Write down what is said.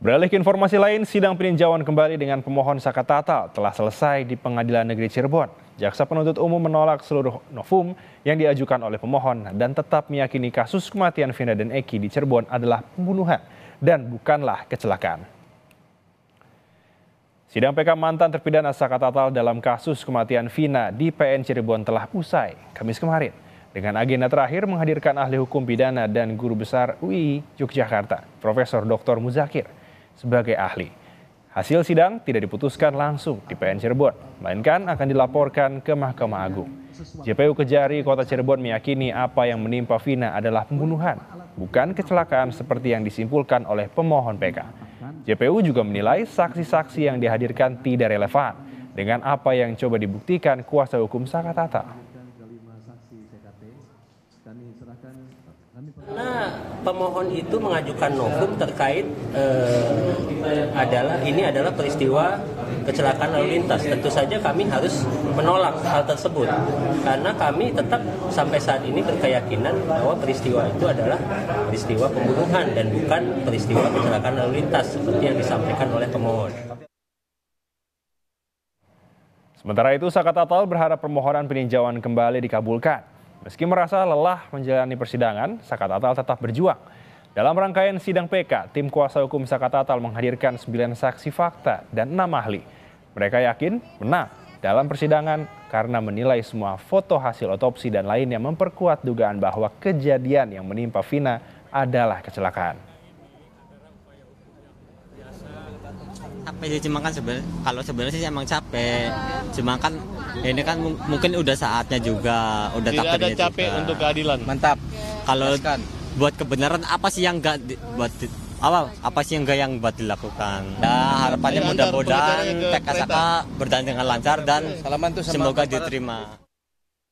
Beralih ke informasi lain, sidang peninjauan kembali dengan pemohon Saka Tatal telah selesai di Pengadilan Negeri Cirebon. Jaksa penuntut umum menolak seluruh novum yang diajukan oleh pemohon dan tetap meyakini kasus kematian Vina dan Eki di Cirebon adalah pembunuhan dan bukanlah kecelakaan. Sidang PK mantan terpidana Saka Tatal dalam kasus kematian Vina di PN Cirebon telah usai Kamis kemarin dengan agenda terakhir menghadirkan ahli hukum pidana dan guru besar UI Yogyakarta, Profesor Dr. Muzakir sebagai ahli. Hasil sidang tidak diputuskan langsung di PN Cirebon, melainkan akan dilaporkan ke Mahkamah Agung. JPU Kejari Kota Cirebon meyakini apa yang menimpa Vina adalah pembunuhan, bukan kecelakaan seperti yang disimpulkan oleh pemohon PK. JPU juga menilai saksi-saksi yang dihadirkan tidak relevan dengan apa yang coba dibuktikan kuasa hukum Sakatata. Karena pemohon itu mengajukan novum terkait eh, adalah ini adalah peristiwa kecelakaan lalu lintas. Tentu saja kami harus menolak hal tersebut karena kami tetap sampai saat ini berkeyakinan bahwa peristiwa itu adalah peristiwa pembunuhan dan bukan peristiwa kecelakaan lalu lintas seperti yang disampaikan oleh pemohon. Sementara itu, Saka Tatal berharap permohonan peninjauan kembali dikabulkan. Meski merasa lelah menjalani persidangan, Saka Tatal tetap berjuang. Dalam rangkaian sidang PK, tim kuasa hukum Saka Tatal menghadirkan 9 saksi fakta dan 6 ahli. Mereka yakin menang dalam persidangan karena menilai semua foto hasil otopsi dan lainnya memperkuat dugaan bahwa kejadian yang menimpa Vina adalah kecelakaan. capek sih cuma kan sebenarnya kalau sebenarnya sih emang capek cuma kan ini kan mungkin udah saatnya juga udah Tidak ada capek juga. untuk keadilan. Mantap. kalau. Buat kebenaran apa sih yang enggak buat di- apa apa sih yang enggak yang buat dilakukan? Nah harapannya Antar mudah-mudahan PKSK berjalan dengan lancar dan semoga diterima